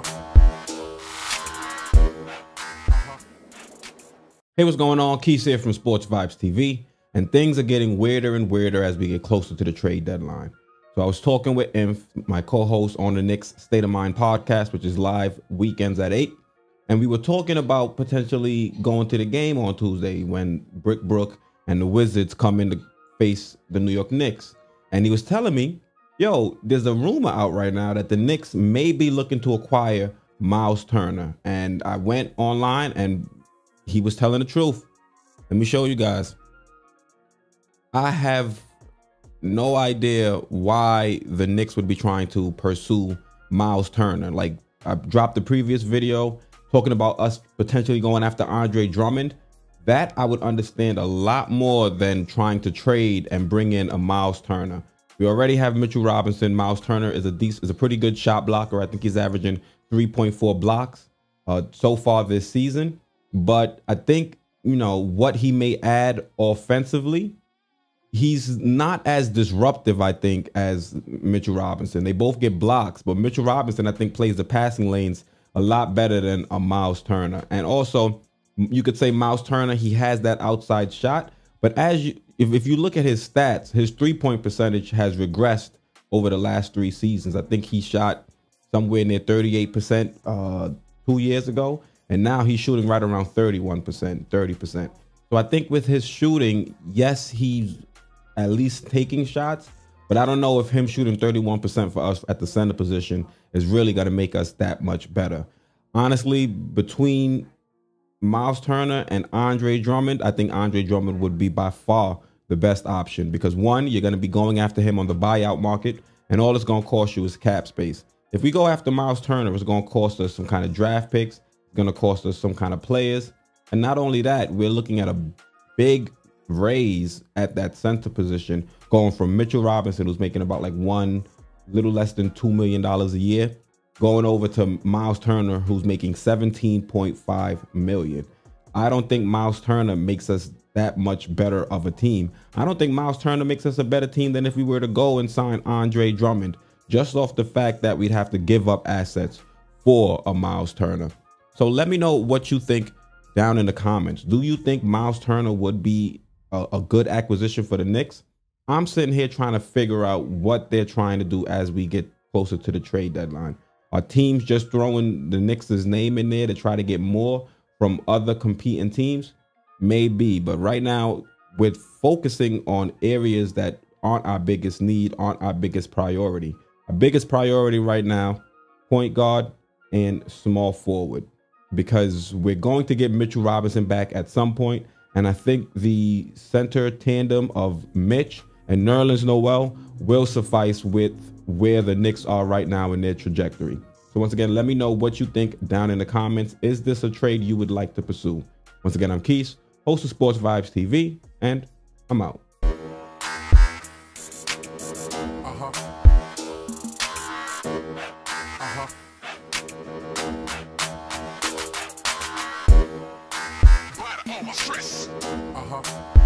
Uh-huh. Hey, what's going on? Keith here from Sports Vibes TV, and things are getting weirder and weirder as we get closer to the trade deadline. So I was talking with Inf, my co-host on the Knicks State of Mind podcast, which is live weekends at 8. And we were talking about potentially going to the game on Tuesday when Brick Brook and the Wizards come in to face the New York Knicks. And he was telling me, yo, there's a rumor out right now that the Knicks may be looking to acquire Myles Turner. And I went online and he was telling the truth. Let me show you guys. I have no idea why the Knicks would be trying to pursue Myles Turner. Like I dropped the previous video talking about us potentially going after Andre Drummond. That I would understand a lot more than trying to trade and bring in a Myles Turner. We already have Mitchell Robinson. Myles Turner is a decent, is a pretty good shot blocker. I think he's averaging 3.4 blocks uh, so far this season. But I think, you know, what he may add offensively, he's not as disruptive, I think, as Mitchell Robinson. They both get blocks, but Mitchell Robinson, I think, plays the passing lanes a lot better than a Myles Turner. And also, you could say Myles Turner, he has that outside shot. But as you, if, if you look at his stats, his three point percentage has regressed over the last three seasons. I think he shot somewhere near 38% uh, two years ago. And now he's shooting right around 31%, 30%. So I think with his shooting, yes, he's at least taking shots, but I don't know if him shooting 31% for us at the center position is really going to make us that much better. Honestly, between Myles Turner and Andre Drummond, I think Andre Drummond would be by far the best option because one, you're going to be going after him on the buyout market, and all it's going to cost you is cap space. If we go after Myles Turner, it's going to cost us some kind of draft picks it's going to cost us some kind of players. And not only that, we're looking at a big raise at that center position, going from Mitchell Robinson, who's making about like one little less than $2 million a year, going over to Myles Turner, who's making 17.5 million. I don't think Myles Turner makes us that much better of a team. I don't think Myles Turner makes us a better team than if we were to go and sign Andre Drummond, just off the fact that we'd have to give up assets for a Myles Turner. So let me know what you think down in the comments. Do you think Myles Turner would be a, a, good acquisition for the Knicks? I'm sitting here trying to figure out what they're trying to do as we get closer to the trade deadline. Are teams just throwing the Knicks' name in there to try to get more from other competing teams? Maybe, but right now we're focusing on areas that aren't our biggest need, aren't our biggest priority. Our biggest priority right now, point guard and small forward because we're going to get Mitchell Robinson back at some point, and I think the center tandem of Mitch and Nerlens Noel will suffice with where the Knicks are right now in their trajectory. So once again, let me know what you think down in the comments. Is this a trade you would like to pursue? Once again, I'm Keith, host of Sports Vibes TV, and I'm out. Uh-huh.